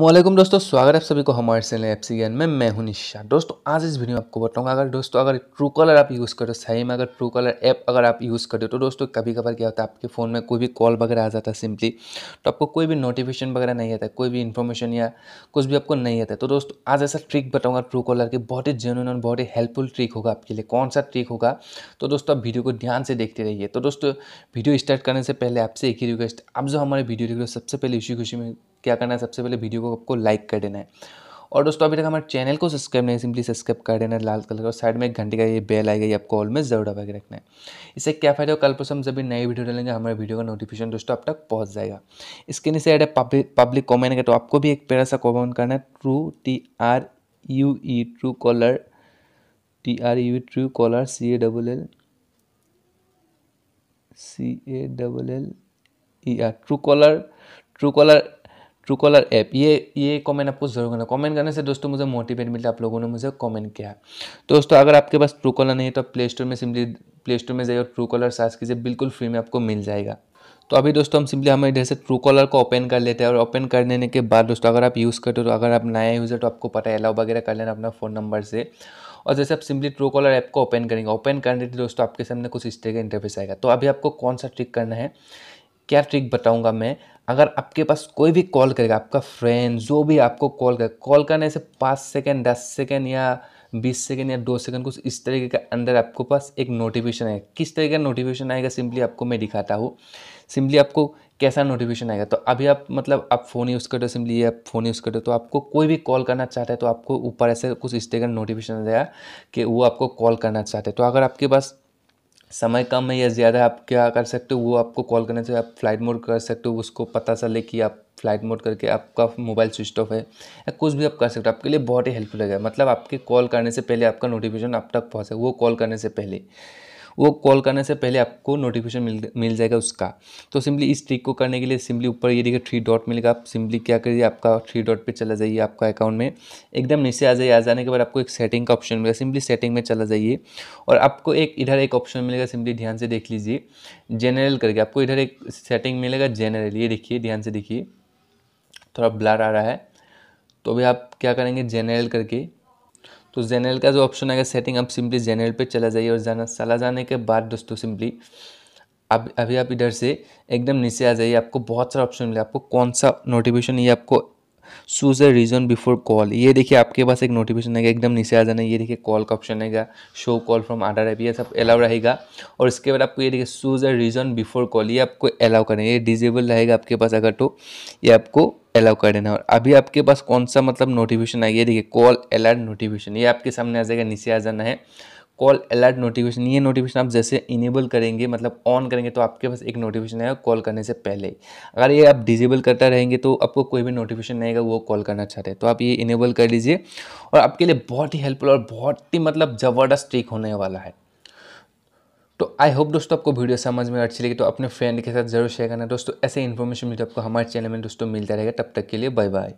वालेकुम दोस्तों, स्वागत है आप सभी को हमारे चैनल एफ़ सी एन में। मैं हूँ निशा। दोस्तों, आज इस वीडियो में आपको बताऊँगा, अगर दोस्तों, अगर ट्रू कलर आप यूज़ करो, सही में अगर ट्रू कलर ऐप अगर आप यूज़ करो तो दोस्तों कभी कभार क्या होता है, आपके फ़ोन में कोई भी कॉल वगैरह आ जाता है सिंपली तो आपको कोई भी नोटिफिकेशन वगैरह नहीं आता है कोई भी इन्फॉर्मेशन या कुछ भी आपको नहीं आता है तो दोस्तों, आज ऐसा ट्रिक बताऊँगा ट्रू कॉलर की। बहुत ही जेनुअन और बहुत ही हेल्पफुल ट्रिक होगा आपके लिए। कौन सा ट्रिक होगा? तो दोस्तों, आप वीडियो को ध्यान से देखते रहिए। तो दोस्तों, वीडियो स्टार्ट करने से पहले आपसे एक ही रिक्वेस्ट आप जो हमारे वीडियो देख रहे हो, सबसे पहले इसी खुशी में क्या करना है, सबसे पहले वीडियो को आपको लाइक कर देना है। और दोस्तों, अभी तक हमारे चैनल को सब्सक्राइब नहीं सिंपली सब्सक्राइब कर देना लाल कलर का साइड में एक घंटे का ये बेल आएगा, ये आपको ऑल में ज़रूर के रखना है। इससे क्या फ़ायदा हो? कल पर हम जब भी नई वीडियो डालेंगे, हमारे वीडियो का नोटिफिकेशन दोस्तों आप तक पहुँच जाएगा। इसके नीचे है पब्लिक कॉमेंट है तो आपको भी एक प्यारा सा कॉमेंट करना है। True T R U E true caller T R U true caller C A double L C A double L E R true caller true caller true caller app ये ये कमेंट आपको ज़रूर करना। Comment करने से दोस्तों मुझे motivate मिलता है, आप लोगों ने मुझे कमेंट किया। दोस्तों, अगर आपके पास ट्रू कॉलर नहीं है तो आप प्ले स्टोर में सिंपली प्ले स्टोर में जाइए और ट्रू कॉलर सर्च कीजिए, बिल्कुल फ्री में आपको मिल जाएगा। तो अभी दोस्तों, हम सिंपली हमें इधर से ट्रू कॉलर को ओपन कर लेते हैं और ओपन कर लेने के बाद दोस्तों, अगर आप यूज़ करते हो तो अगर आप नया यूज़र तो आपको पता है अलाउ वगैरह कर लेना अपना फ़ोन नंबर से। और जैसे आप सिंपली ट्रू कॉलर ऐप को ओपन करेंगे ओपन करने के दोस्तों आपके सामने कुछ इस तरह का इंटरफेस आएगा। तो अभी आपको कौन सा ट्रिक करना है? क्या ट्रिक बताऊँगा मैं? अगर आपके पास कोई भी कॉल करेगा, आपका फ्रेंड जो भी आपको कॉल करे कॉल करने से पाँच सेकेंड दस सेकेंड या बीस सेकेंड या दो सेकेंड कुछ इस तरीके के अंदर आपको पास एक नोटिफिकेशन आएगा। किस तरीके का नोटिफिकेशन आएगा? सिंपली आपको मैं दिखाता हूँ। सिंपली आपको कैसा नोटिफिकेशन आएगा? तो अभी आप मतलब आप फ़ोन यूज़ करते हो सिंपली आप फ़ोन यूज़ करते हो तो आपको कोई भी कॉल करना चाहते हैं तो आपको ऊपर ऐसे कुछ इस तरह का नोटिफिकेशन आ जाएगा कि वो आपको कॉल करना चाहते हैं। तो अगर आपके पास समय कम है या ज़्यादा आप क्या कर सकते हो, वो आपको कॉल करने से आप फ़्लाइट मोड कर सकते हो, उसको पता चले कि आप फ़्लाइट मोड करके आपका मोबाइल स्विच ऑफ़ है, या कुछ भी आप कर सकते हो। आपके लिए बहुत ही हेल्पफुल है मतलब आपके कॉल करने से पहले आपका नोटिफिकेशन आप तक पहुँचे वो कॉल करने से पहले। वो कॉल करने से पहले आपको नोटिफिकेशन मिल मिल जाएगा उसका। तो सिंपली इस ट्रिक को करने के लिए सिंपली ऊपर ये देखिए थ्री डॉट मिलेगा। आप सिंपली क्या करिए, आपका थ्री डॉट पे चला जाइए आपका अकाउंट में। एकदम नीचे आ जाइए, आ जाने के बाद आपको एक सेटिंग का ऑप्शन मिलेगा। सिंपली सेटिंग में चला जाइए। और आपको एक इधर एक ऑप्शन मिलेगा सिंपली ध्यान से देख लीजिए। जनरल करके आपको इधर एक सेटिंग मिलेगा जनरल ये देखिए, ध्यान से देखिए। थोड़ा ब्लर आ रहा है। तो अभी आप क्या करेंगे जनरल करके तो जनरल का जो ऑप्शन आएगा सेटिंग आप सिंपली जनरल पे चला जाइए और जाना, चला जाने के बाद दोस्तों सिंपली अब, अभी आप इधर से एकदम नीचे आ जाइए, आपको बहुत सारा ऑप्शन मिले। आपको कौन सा नोटिफिकेशन ये आपको choose a reason before call ये देखिए आपके पास एक नोटिफिकेशन आएगा, एकदम नीचे आ जाना, ये देखिए कॉल का ऑप्शन आएगा show call from other app ये सब अलाउ रहेगा। और इसके बाद आपको ये देखिए choose a reason before call ये आपको अलाउ करें ये डिजेबल रहेगा आपके पास अगर तो ये आपको अलाउ कर देना। और अभी आपके पास कौन सा मतलब नोटिफिकेशन आई ये देखिए कॉल अलर्ट नोटिफिकेशन ये आपके सामने आ जाएगा, नीचे आ जाना है। कॉल अलर्ट नोटिफिकेशन ये नोटिफिकेशन आप जैसे इनेबल करेंगे मतलब ऑन करेंगे तो आपके पास एक नोटिफिकेशन आएगा कॉल करने से पहले। अगर ये आप डिजेबल करता रहेंगे तो आपको कोई भी नोटिफिकेशन नहीं आएगा, वो कॉल करना चाहते हैं। तो आप ये इनेबल कर लीजिए। और आपके लिए बहुत ही हेल्पफुल और बहुत ही मतलब ज़बरदस्त ट्रिक होने वाला है। तो आई होप दोस्तों आपको वीडियो समझ में अच्छी लगी तो अपने फ्रेंड के साथ ज़रूर शेयर करना। दोस्तों, ऐसे इन्फॉर्मेशन मिलते आपको हमारे चैनल में। दोस्तों, मिलता रहेगा, तब तक के लिए बाय बाय